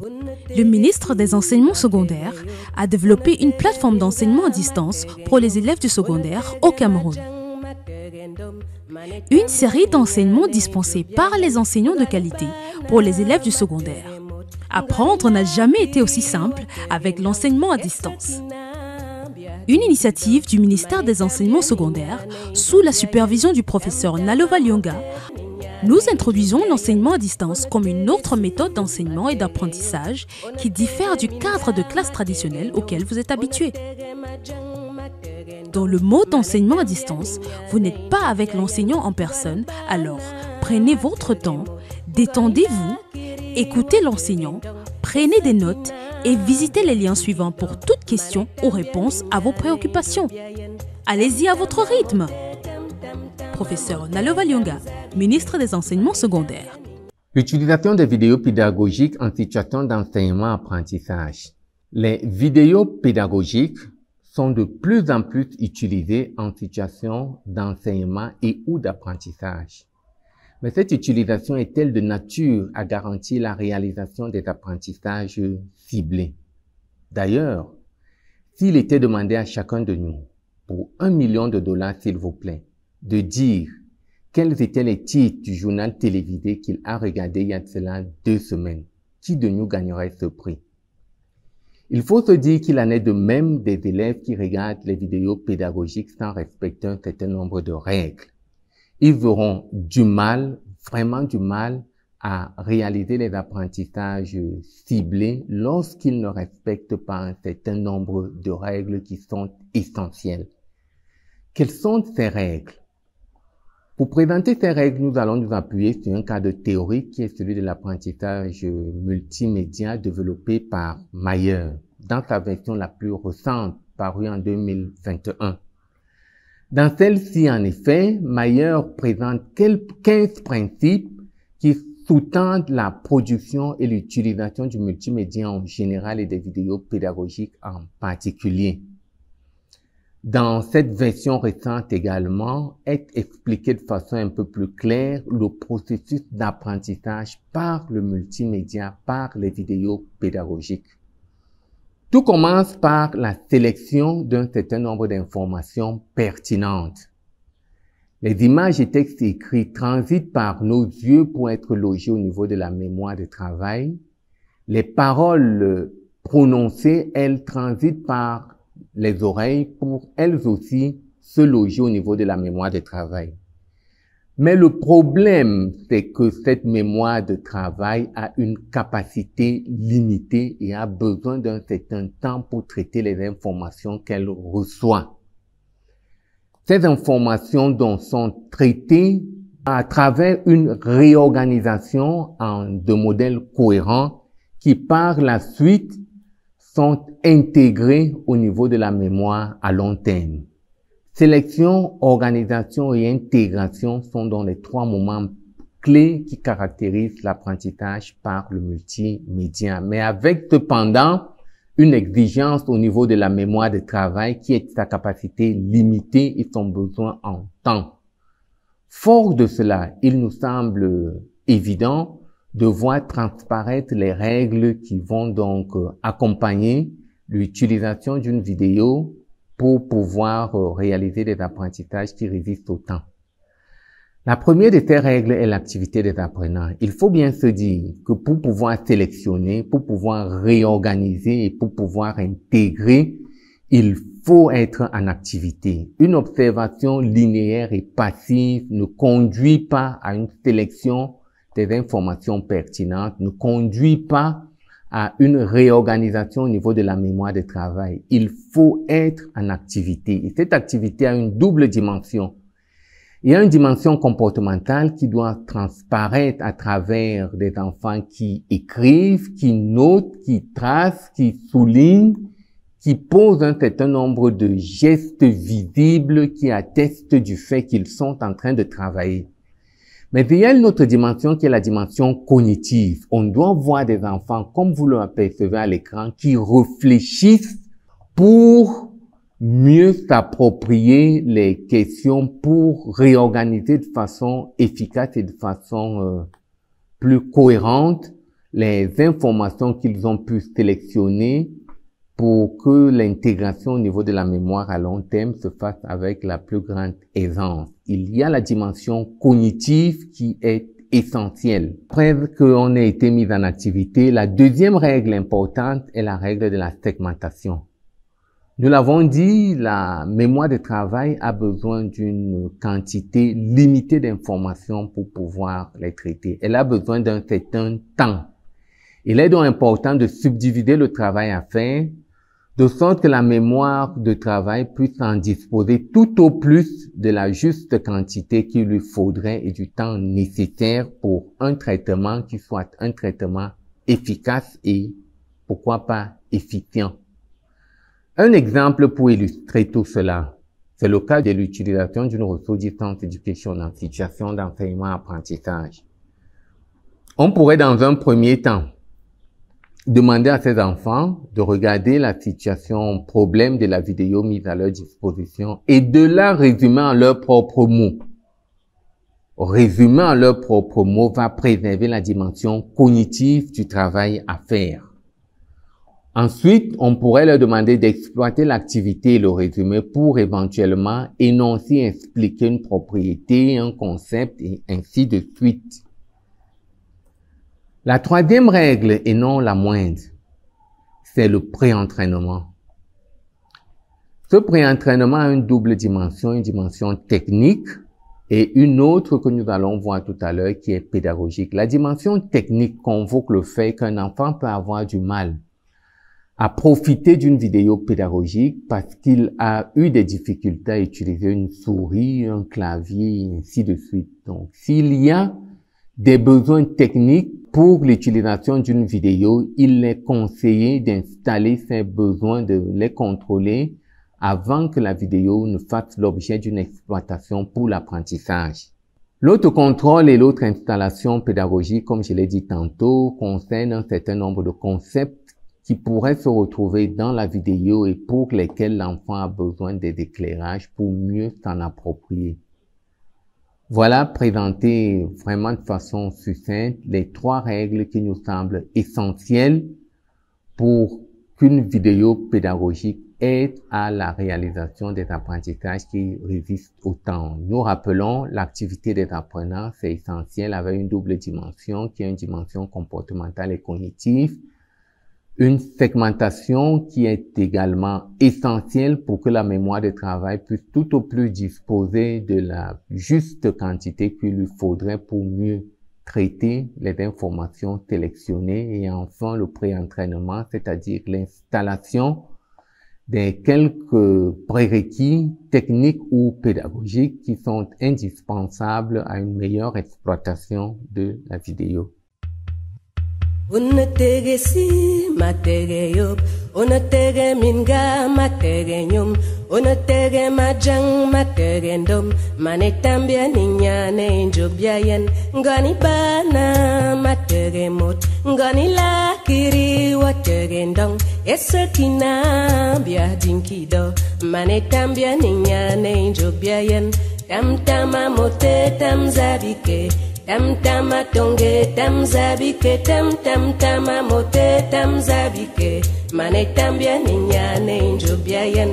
Le ministre des Enseignements secondaires a développé une plateforme d'enseignement à distance pour les élèves du secondaire au Cameroun. Une série d'enseignements dispensés par les enseignants de qualité pour les élèves du secondaire. Apprendre n'a jamais été aussi simple avec l'enseignement à distance. Une initiative du ministère des Enseignements secondaires sous la supervision du professeur Nalova Lyonga nous introduisons l'enseignement à distance comme une autre méthode d'enseignement et d'apprentissage qui diffère du cadre de classe traditionnel auquel vous êtes habitué. Dans le mode d'enseignement à distance, vous n'êtes pas avec l'enseignant en personne, alors prenez votre temps, détendez-vous, écoutez l'enseignant, prenez des notes et visitez les liens suivants pour toute question ou réponse à vos préoccupations. Allez-y à votre rythme. Professeur Nalova Lyonga, ministre des Enseignements secondaires. L'utilisation des vidéos pédagogiques en situation d'enseignement-apprentissage. Les vidéos pédagogiques sont de plus en plus utilisées en situation d'enseignement et ou d'apprentissage. Mais cette utilisation est-elle de nature à garantir la réalisation des apprentissages ciblés? D'ailleurs, s'il était demandé à chacun de nous, pour un million de dollars s'il vous plaît, de dire quels étaient les titres du journal télévisé qu'il a regardé il y a cela deux semaines, qui de nous gagnerait ce prix? Il faut se dire qu'il en est de même des élèves qui regardent les vidéos pédagogiques sans respecter un certain nombre de règles. Ils auront du mal, vraiment du mal, à réaliser les apprentissages ciblés lorsqu'ils ne respectent pas un certain nombre de règles qui sont essentielles. Quelles sont ces règles? Pour présenter ces règles, nous allons nous appuyer sur un cadre théorique qui est celui de l'apprentissage multimédia développé par Mayer dans sa version la plus récente parue en 2021. Dans celle-ci, en effet, Mayer présente 15 principes qui sous-tendent la production et l'utilisation du multimédia en général et des vidéos pédagogiques en particulier. Dans cette version récente également, est expliqué de façon un peu plus claire le processus d'apprentissage par le multimédia, par les vidéos pédagogiques. Tout commence par la sélection d'un certain nombre d'informations pertinentes. Les images et textes écrits transitent par nos yeux pour être logés au niveau de la mémoire de travail. Les paroles prononcées, elles transitent par les oreilles pour elles aussi se loger au niveau de la mémoire de travail. Mais le problème, c'est que cette mémoire de travail a une capacité limitée et a besoin d'un certain temps pour traiter les informations qu'elle reçoit. Ces informations donc sont traitées à travers une réorganisation en de modèles cohérents qui par la suite sont intégrés au niveau de la mémoire à long terme. Sélection, organisation et intégration sont dans les trois moments clés qui caractérisent l'apprentissage par le multimédia, mais avec cependant une exigence au niveau de la mémoire de travail qui est sa capacité limitée et son besoin en temps. Fort de cela, il nous semble évident de voir transparaître les règles qui vont donc euh, accompagner l'utilisation d'une vidéo pour pouvoir euh, réaliser des apprentissages qui résistent au temps. La première de ces règles est l'activité des apprenants. Il faut bien se dire que pour pouvoir sélectionner, pour pouvoir réorganiser et pour pouvoir intégrer, il faut être en activité. Une observation linéaire et passive ne conduit pas à une sélection des informations pertinentes ne conduit pas à une réorganisation au niveau de la mémoire de travail. Il faut être en activité. Et cette activité a une double dimension. Il y a une dimension comportementale qui doit transparaître à travers des enfants qui écrivent, qui notent, qui tracent, qui soulignent, qui posent un certain nombre de gestes visibles qui attestent du fait qu'ils sont en train de travailler. Mais il y a une autre dimension qui est la dimension cognitive. On doit voir des enfants, comme vous le apercevez à l'écran, qui réfléchissent pour mieux s'approprier les questions, pour réorganiser de façon efficace et de façon euh, plus cohérente les informations qu'ils ont pu sélectionner pour que l'intégration au niveau de la mémoire à long terme se fasse avec la plus grande aisance. Il y a la dimension cognitive qui est essentielle. Après qu'on ait été mis en activité, la deuxième règle importante est la règle de la segmentation. Nous l'avons dit, la mémoire de travail a besoin d'une quantité limitée d'informations pour pouvoir les traiter. Elle a besoin d'un certain temps. Il est donc important de subdiviser le travail à faire de sorte que la mémoire de travail puisse en disposer tout au plus de la juste quantité qu'il lui faudrait et du temps nécessaire pour un traitement qui soit un traitement efficace et pourquoi pas efficient. Un exemple pour illustrer tout cela, c'est le cas de l'utilisation d'une ressource distance éducation en situation d'enseignement-apprentissage. On pourrait dans un premier temps demander à ces enfants de regarder la situation problème de la vidéo mise à leur disposition et de la résumer en leurs propres mots. Résumer en leurs propres mots va préserver la dimension cognitive du travail à faire. Ensuite, on pourrait leur demander d'exploiter l'activité et le résumé pour éventuellement énoncer, expliquer une propriété, un concept et ainsi de suite. La troisième règle, et non la moindre, c'est le pré-entraînement. Ce pré-entraînement a une double dimension, une dimension technique et une autre que nous allons voir tout à l'heure qui est pédagogique. La dimension technique convoque le fait qu'un enfant peut avoir du mal à profiter d'une vidéo pédagogique parce qu'il a eu des difficultés à utiliser une souris, un clavier, ainsi de suite. Donc, s'il y a des besoins techniques pour l'utilisation d'une vidéo, il est conseillé d'installer ces besoins, de les contrôler avant que la vidéo ne fasse l'objet d'une exploitation pour l'apprentissage. L'autre contrôle et l'autre installation pédagogique, comme je l'ai dit tantôt, concerne un certain nombre de concepts qui pourraient se retrouver dans la vidéo et pour lesquels l'enfant a besoin des éclairages pour mieux s'en approprier. Voilà présenté vraiment de façon succincte les trois règles qui nous semblent essentielles pour qu'une vidéo pédagogique aide à la réalisation des apprentissages qui résistent au temps. Nous rappelons l'activité des apprenants, c'est essentiel avec une double dimension qui est une dimension comportementale et cognitive une segmentation qui est également essentielle pour que la mémoire de travail puisse tout au plus disposer de la juste quantité qu'il lui faudrait pour mieux traiter les informations sélectionnées et enfin le pré-entraînement, c'est-à-dire l'installation des quelques prérequis techniques ou pédagogiques qui sont indispensables à une meilleure exploitation de la vidéo. Una tege si, ma tege yop. Una tege minga, ma tege nyum. Una tege majang, ma tege ndom. Mane tambia ninya ne njubia yen. Ngani bana, ma tege mot. Ngani la kiri, wa tege ndong. Esa kina, bia dinkido. Mane tambia ninya ne njubia yen. Tam tama mote, tam zabike. Tam tama tonge tam zabike tam tam tama mote tam zabike mane tambia ninyane njobia yen